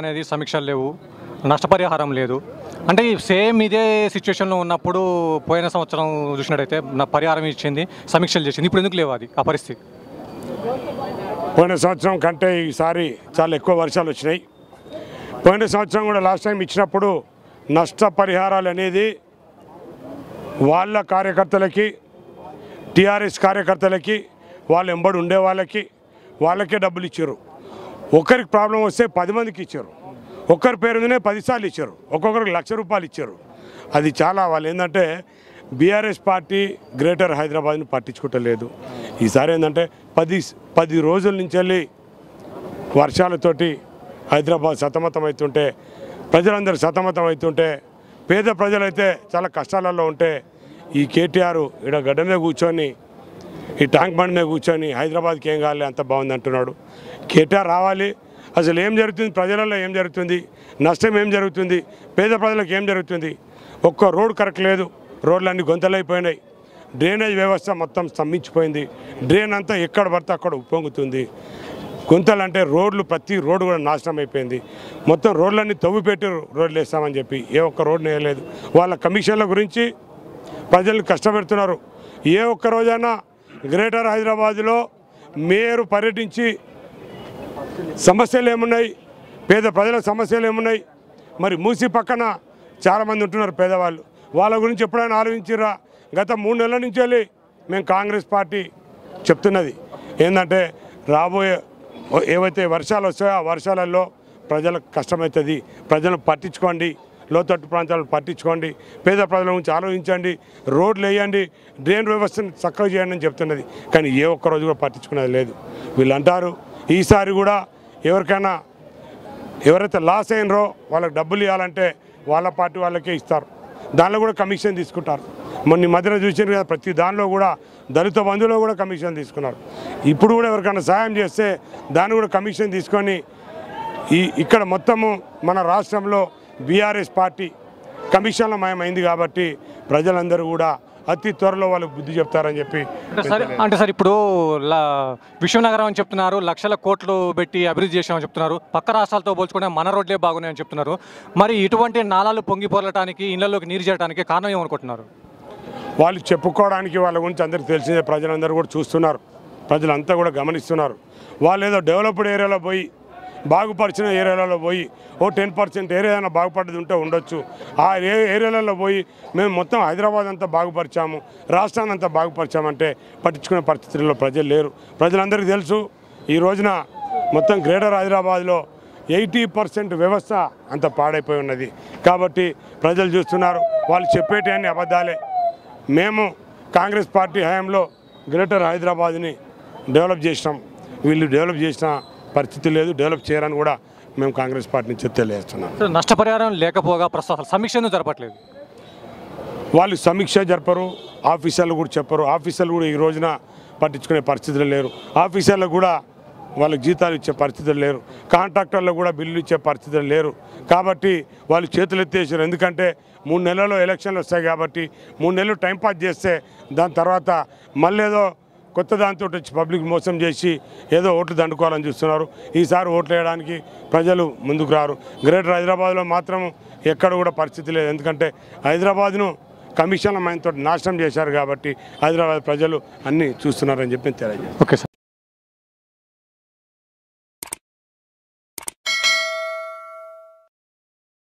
అనేది సమీక్షలు లేవు నష్టపరిహారం లేదు. అంటే ఈ సేమ్ ఇదే సిచ్యువేషన్లో ఉన్నప్పుడు పోయిన సంవత్సరం చూసినట్టయితే నా పరిహారం ఇచ్చింది సమీక్షలు చేసింది ఇప్పుడు ఎందుకు లేవు అది ఆ పరిస్థితి? పోయిన సంవత్సరం కంటే ఈసారి చాలా ఎక్కువ వర్షాలు వచ్చినాయి. పోయిన సంవత్సరం కూడా లాస్ట్ టైం ఇచ్చినప్పుడు నష్టపరిహారాలు అనేది వాళ్ళ కార్యకర్తలకి టీఆర్ఎస్ కార్యకర్తలకి వాళ్ళు ఎంబడి ఉండే వాళ్ళకి వాళ్ళకే డబ్బులు ఇచ్చారు. ఒకరికి ప్రాబ్లం వస్తే పది మందికి ఇచ్చారు. ఒక్కరి పేరు మీదనే పదిసార్లు ఇచ్చారు. ఒక్కొక్కరికి లక్ష రూపాయలు ఇచ్చారు. అది చాలా వాళ్ళు ఏంటంటే బీఆర్ఎస్ పార్టీ గ్రేటర్ హైదరాబాద్ని పట్టించుకోవటలేదు. ఈసారి ఏంటంటే పది పది రోజుల నుంచి వెళ్ళి వర్షాలతోటి హైదరాబాద్ సతమతం అవుతుంటే ప్రజలందరూ సతమతం అవుతుంటే పేద ప్రజలైతే చాలా కష్టాలలో ఉంటే ఈ కేటీఆర్ ఇక్కడ గడ్డ మీద కూర్చొని ఈ ట్యాంక్ బండ్ మీద కూర్చొని హైదరాబాద్కి ఏం కావాలి అంత బాగుంది అంటున్నాడు. కేటీఆర్ రావాలి. అసలు ఏం జరుగుతుంది? ప్రజలలో ఏం జరుగుతుంది? నష్టం ఏం జరుగుతుంది? పేద ప్రజలకు ఏం జరుగుతుంది? ఒక్క రోడ్ కరెక్ట్ లేదు. రోడ్లన్నీ గొంతలైపోయినాయి. డ్రైనేజ్ వ్యవస్థ మొత్తం స్తంభించిపోయింది. డ్రైన్ అంతా ఎక్కడ పడితే అక్కడ ఉప్పొంగుతుంది. గుంతలు అంటే రోడ్లు ప్రతి రోడ్డు కూడా నాశనం అయిపోయింది మొత్తం రోడ్లన్నీ తవ్వి పెట్టి రోడ్లు వేస్తామని చెప్పి ఏ ఒక్క రోడ్డు వేయలేదు. వాళ్ళ కమిషన్ల గురించి ప్రజలు కష్టపెడుతున్నారు. ఏ ఒక్క రోజైనా గ్రేటర్ హైదరాబాద్లో మేయర్ పర్యటించి సమస్యలు ఏమున్నాయి? పేద ప్రజల సమస్యలు ఏమున్నాయి? మరి మూసి పక్కన చాలామంది ఉంటున్నారు పేదవాళ్ళు. వాళ్ళ గురించి ఎప్పుడైనా ఆలోచించిరా గత మూడు నెలల నుంచి వెళ్ళి మేము కాంగ్రెస్ పార్టీ చెప్తున్నది. ఏంటంటే రాబోయే ఏవైతే వర్షాలు వస్తాయో ఆ వర్షాలలో ప్రజలకు కష్టమవుతుంది. ప్రజలను పట్టించుకోండి. లోతట్టు ప్రాంతాలను పట్టించుకోండి. పేద ప్రజల గురించి ఆలోచించండి. రోడ్లు వేయండి. డ్రైన్ వ్యవస్థను చక్కగా చేయండి అని చెప్తున్నది. కానీ ఏ ఒక్క రోజు కూడా పట్టించుకునేది లేదు. వీళ్ళు అంటారు ఈసారి కూడా ఎవరికైనా ఎవరైతే లాస్ అయినరో వాళ్ళకి డబ్బులు ఇవ్వాలంటే వాళ్ళ పార్టీ వాళ్ళకే ఇస్తారు. దానిలో కూడా కమిషన్ తీసుకుంటారు. మొన్న మధ్యన చూసారు కదా ప్రతి దానిలో కూడా దళిత బంధువులో కూడా కమిషన్ తీసుకున్నారు. ఇప్పుడు కూడా ఎవరికైనా సాయం చేస్తే దాన్ని కూడా కమిషన్ తీసుకొని ఈ ఇక్కడ మొత్తము మన రాష్ట్రంలో బీఆర్ఎస్ పార్టీ కమిషన్ల మయమైంది కాబట్టి ప్రజలందరూ కూడా అతి త్వరలో వాళ్ళకి బుద్ధి చెప్తారని చెప్పి అంటే సరే అంటే సార్ ఇప్పుడు విశ్వనగరం అని చెప్తున్నారు లక్షల కోట్లు పెట్టి అభివృద్ధి చేసామని చెప్తున్నారు పక్క రాష్ట్రాలతో పోల్చుకుంటే మన రోడ్లే బాగున్నాయని చెప్తున్నారు. మరి ఇటువంటి నాలాలు పొంగి పొరలటానికి ఇళ్ళలోకి నీరు చేయడానికి కారణం ఏమనుకుంటున్నారు? వాళ్ళు చెప్పుకోవడానికి వాళ్ళ గురించి అందరికీ తెలిసిందే ప్రజలందరూ కూడా చూస్తున్నారు ప్రజలంతా కూడా గమనిస్తున్నారు. వాళ్ళు ఏదో డెవలప్డ్ ఏరియాలో పోయి బాగుపరిచిన ఏరియాలలో పోయి ఓ టెన్ పర్సెంట్ ఏరియా బాగుపడ్డది ఉంటే ఉండొచ్చు. ఆ ఏ ఏరియాలలో పోయి మేము మొత్తం హైదరాబాద్ అంతా బాగుపరిచాము రాష్ట్రాన్ని అంతా బాగుపరిచామంటే పట్టించుకునే పరిస్థితుల్లో ప్రజలు లేరు. ప్రజలందరికీ తెలుసు ఈ రోజున మొత్తం గ్రేటర్ హైదరాబాద్లో ఎయిటీ పర్సెంట్ వ్యవస్థ అంత పాడైపోయి ఉన్నది. కాబట్టి ప్రజలు చూస్తున్నారు వాళ్ళు చెప్పేటి అన్ని అబద్ధాలే. మేము కాంగ్రెస్ పార్టీ హయాంలో గ్రేటర్ హైదరాబాద్ని డెవలప్ చేసినాం. వీళ్ళు డెవలప్ చేసిన పరిస్థితి లేదు. డెవలప్ చేయరని కూడా మేము కాంగ్రెస్ పార్టీ నుంచి తెలియజేస్తున్నాం. నష్టపరిహారం లేకపోగా ప్రస్తుతం అసలు సమీక్ష ఎందుకు జరపట్లేదు? వాళ్ళు సమీక్ష జరపరు ఆఫీసర్లు కూడా చెప్పరు. ఆఫీసర్లు కూడా ఈ రోజున పట్టించుకునే పరిస్థితులు లేరు. ఆఫీసర్లకు కూడా వాళ్ళకి జీతాలు ఇచ్చే పరిస్థితులు లేరు. కాంట్రాక్టర్లకు కూడా బిల్లులు ఇచ్చే పరిస్థితులు లేరు. కాబట్టి వాళ్ళు చేతులు ఎత్తేసారు. ఎందుకంటే మూడు నెలల్లో ఎలక్షన్లు వస్తాయి కాబట్టి మూడు నెలలు టైం పాస్ చేస్తే దాని తర్వాత మళ్ళీ ఏదో కొత్త దాంతో వచ్చి పబ్లిక్ మోసం చేసి ఏదో ఓట్లు దండుకోవాలని చూస్తున్నారు. ఈసారి ఓట్లు వేయడానికి ప్రజలు ముందుకు రారు. గ్రేటర్ హైదరాబాద్లో మాత్రం ఎక్కడ కూడా పరిస్థితి లేదు. ఎందుకంటే హైదరాబాద్ను కమిషన్ల మైంతో నాశనం చేశారు కాబట్టి హైదరాబాద్ ప్రజలు అన్నీ చూస్తున్నారని చెప్పి తెలియజేస్తారు ఓకే సార్.